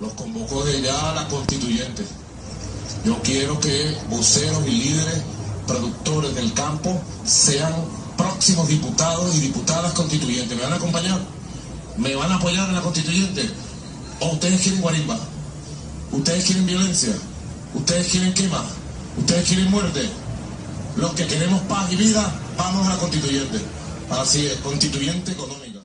los convoco de ya a la constituyente. Yo quiero que voceros y líderes, productores del campo, sean próximos diputados y diputadas constituyentes. ¿Me van a acompañar? ¿Me van a apoyar en la constituyente? ¿O ustedes quieren guarimba? ¿Ustedes quieren violencia? ¿Ustedes quieren quema? ¿Ustedes quieren muerte? Los que queremos paz y vida, vamos a la constituyente. Así es, constituyente económica.